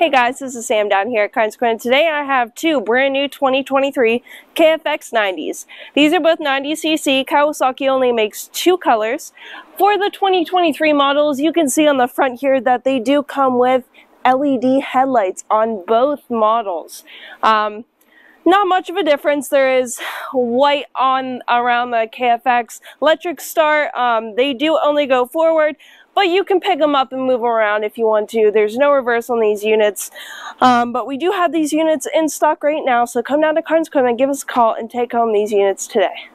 Hey guys, this is Sam down here at Equipment. Today I have two brand new 2023 KFX 90s. These are both 90cc. Kawasaki only makes two colors. For the 2023 models, you can see on the front here that they do come with LED headlights on both models. Um, not much of a difference. There is white on around the KFX. Electric start, um, they do only go forward but you can pick them up and move them around if you want to. There's no reverse on these units, um, but we do have these units in stock right now, so come down to Carns Equipment, give us a call, and take home these units today.